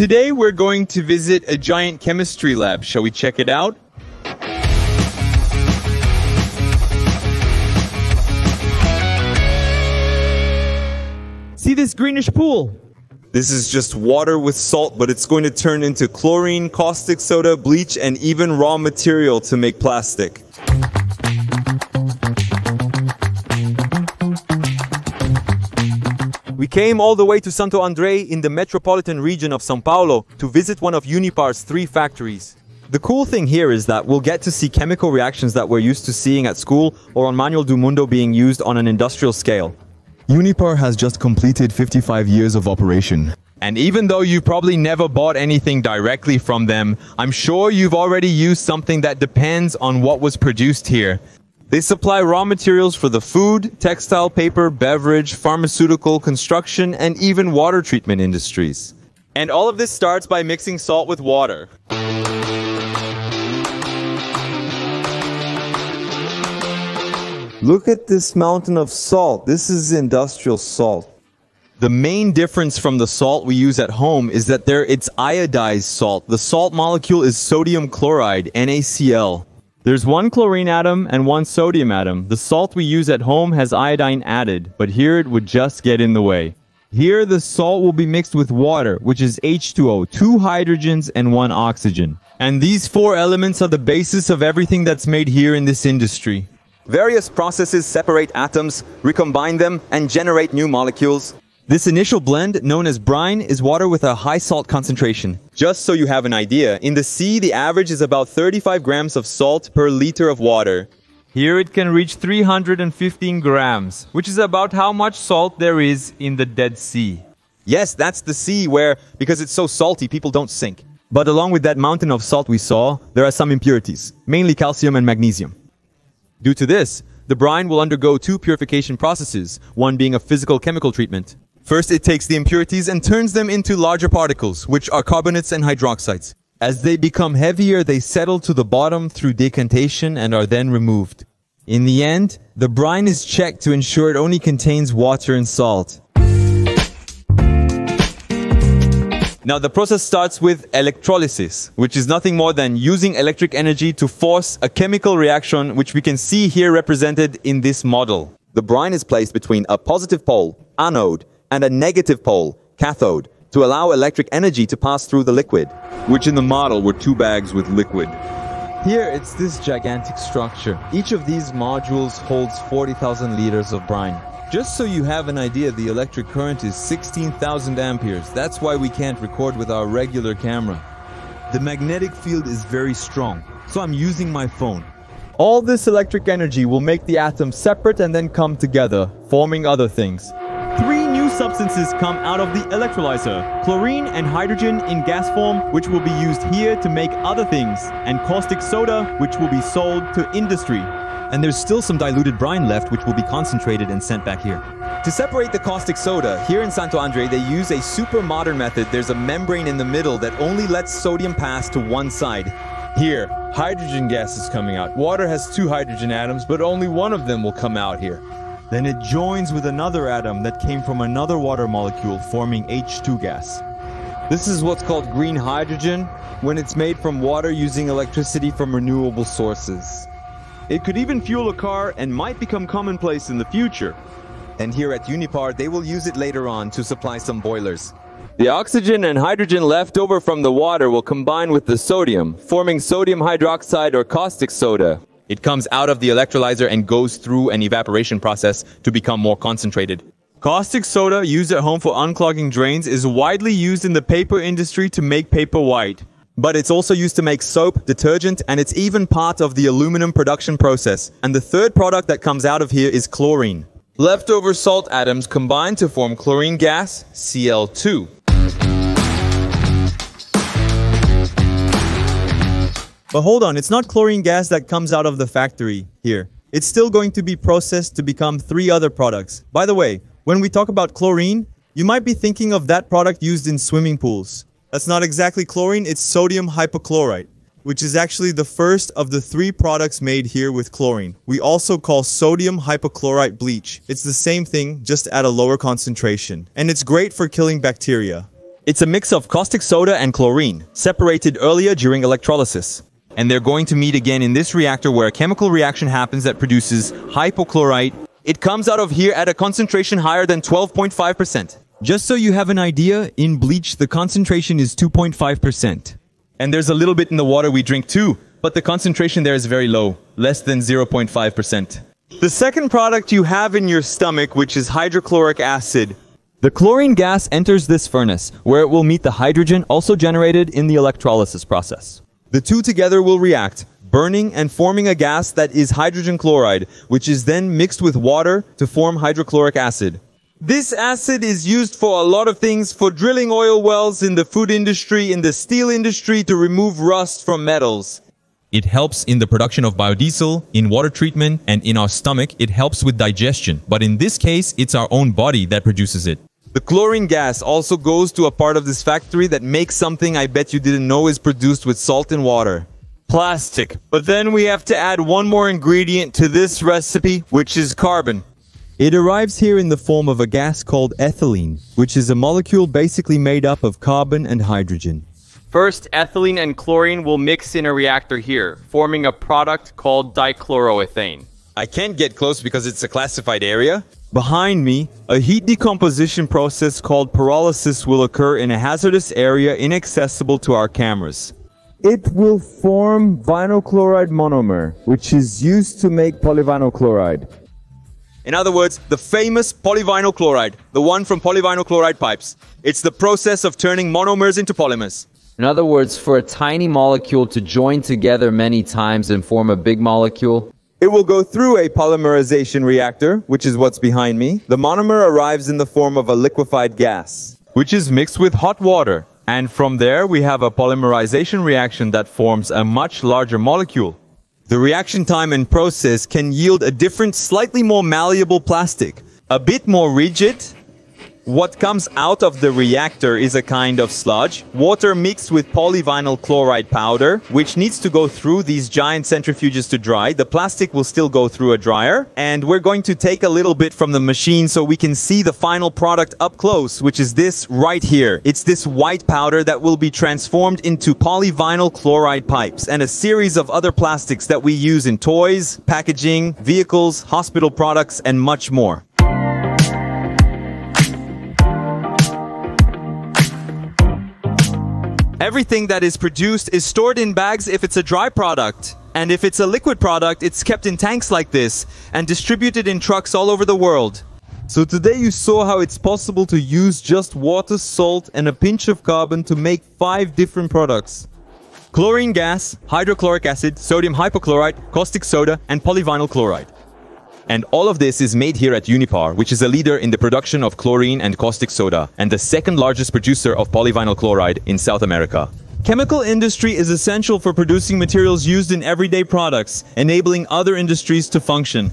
Today we're going to visit a giant chemistry lab. Shall we check it out? See this greenish pool? This is just water with salt, but it's going to turn into chlorine, caustic soda, bleach, and even raw material to make plastic. We came all the way to Santo André in the metropolitan region of Sao Paulo to visit one of Unipar's three factories. The cool thing here is that we'll get to see chemical reactions that we're used to seeing at school or on Manual do Mundo being used on an industrial scale. Unipar has just completed 55 years of operation. And even though you probably never bought anything directly from them, I'm sure you've already used something that depends on what was produced here. They supply raw materials for the food, textile, paper, beverage, pharmaceutical, construction, and even water treatment industries. And all of this starts by mixing salt with water. Look at this mountain of salt. This is industrial salt. The main difference from the salt we use at home is that there it's iodized salt. The salt molecule is sodium chloride, NaCl. There's one chlorine atom and one sodium atom. The salt we use at home has iodine added, but here it would just get in the way. Here the salt will be mixed with water, which is H2O, two hydrogens and one oxygen. And these four elements are the basis of everything that's made here in this industry. Various processes separate atoms, recombine them, and generate new molecules. This initial blend, known as brine, is water with a high salt concentration. Just so you have an idea, in the sea the average is about 35 grams of salt per liter of water. Here it can reach 315 grams, which is about how much salt there is in the Dead Sea. Yes, that's the sea where, because it's so salty, people don't sink. But along with that mountain of salt we saw, there are some impurities, mainly calcium and magnesium. Due to this, the brine will undergo two purification processes, one being a physical chemical treatment. First, it takes the impurities and turns them into larger particles, which are carbonates and hydroxides. As they become heavier, they settle to the bottom through decantation and are then removed. In the end, the brine is checked to ensure it only contains water and salt. Now the process starts with electrolysis, which is nothing more than using electric energy to force a chemical reaction which we can see here represented in this model. The brine is placed between a positive pole, anode, and a negative pole, cathode, to allow electric energy to pass through the liquid. Which in the model were two bags with liquid. Here it's this gigantic structure. Each of these modules holds 40,000 liters of brine. Just so you have an idea, the electric current is 16,000 amperes. That's why we can't record with our regular camera. The magnetic field is very strong, so I'm using my phone. All this electric energy will make the atoms separate and then come together, forming other things. Substances come out of the electrolyzer chlorine and hydrogen in gas form, which will be used here to make other things, and caustic soda, which will be sold to industry. And there's still some diluted brine left, which will be concentrated and sent back here. To separate the caustic soda, here in Santo Andre, they use a super modern method. There's a membrane in the middle that only lets sodium pass to one side. Here, hydrogen gas is coming out. Water has two hydrogen atoms, but only one of them will come out here. Then it joins with another atom that came from another water molecule, forming H2 gas. This is what's called green hydrogen when it's made from water using electricity from renewable sources. It could even fuel a car and might become commonplace in the future. And here at Unipar, they will use it later on to supply some boilers. The oxygen and hydrogen left over from the water will combine with the sodium, forming sodium hydroxide or caustic soda. It comes out of the electrolyzer and goes through an evaporation process to become more concentrated. Caustic soda used at home for unclogging drains is widely used in the paper industry to make paper white. But it's also used to make soap, detergent, and it's even part of the aluminum production process. And the third product that comes out of here is chlorine. Leftover salt atoms combine to form chlorine gas, Cl2. But hold on, it's not chlorine gas that comes out of the factory here. It's still going to be processed to become three other products. By the way, when we talk about chlorine, you might be thinking of that product used in swimming pools. That's not exactly chlorine, it's sodium hypochlorite, which is actually the first of the three products made here with chlorine. We also call sodium hypochlorite bleach. It's the same thing, just at a lower concentration. And it's great for killing bacteria. It's a mix of caustic soda and chlorine, separated earlier during electrolysis. And they're going to meet again in this reactor where a chemical reaction happens that produces hypochlorite. It comes out of here at a concentration higher than 12.5%. Just so you have an idea, in bleach the concentration is 2.5%. And there's a little bit in the water we drink too, but the concentration there is very low, less than 0.5%. The second product you have in your stomach, which is hydrochloric acid. The chlorine gas enters this furnace, where it will meet the hydrogen also generated in the electrolysis process. The two together will react, burning and forming a gas that is hydrogen chloride, which is then mixed with water to form hydrochloric acid. This acid is used for a lot of things, for drilling oil wells in the food industry, in the steel industry to remove rust from metals. It helps in the production of biodiesel, in water treatment, and in our stomach, it helps with digestion. But in this case, it's our own body that produces it. The chlorine gas also goes to a part of this factory that makes something I bet you didn't know is produced with salt and water. Plastic. But then we have to add one more ingredient to this recipe, which is carbon. It arrives here in the form of a gas called ethylene, which is a molecule basically made up of carbon and hydrogen. First, ethylene and chlorine will mix in a reactor here, forming a product called dichloroethane. I can't get close because it's a classified area. Behind me, a heat decomposition process called pyrolysis will occur in a hazardous area inaccessible to our cameras. It will form vinyl chloride monomer, which is used to make polyvinyl chloride. In other words, the famous polyvinyl chloride, the one from polyvinyl chloride pipes. It's the process of turning monomers into polymers. In other words, for a tiny molecule to join together many times and form a big molecule, it will go through a polymerization reactor, which is what's behind me. The monomer arrives in the form of a liquefied gas, which is mixed with hot water. And from there, we have a polymerization reaction that forms a much larger molecule. The reaction time and process can yield a different, slightly more malleable plastic, a bit more rigid. What comes out of the reactor is a kind of sludge, water mixed with polyvinyl chloride powder, which needs to go through these giant centrifuges to dry. The plastic will still go through a dryer, and we're going to take a little bit from the machine so we can see the final product up close, which is this right here. It's this white powder that will be transformed into polyvinyl chloride pipes and a series of other plastics that we use in toys, packaging, vehicles, hospital products, and much more. Everything that is produced is stored in bags if it's a dry product. And if it's a liquid product, it's kept in tanks like this and distributed in trucks all over the world. So today you saw how it's possible to use just water, salt and a pinch of carbon to make five different products. Chlorine gas, hydrochloric acid, sodium hypochlorite, caustic soda and polyvinyl chloride. And all of this is made here at Unipar, which is a leader in the production of chlorine and caustic soda, and the second largest producer of polyvinyl chloride in South America. Chemical industry is essential for producing materials used in everyday products, enabling other industries to function.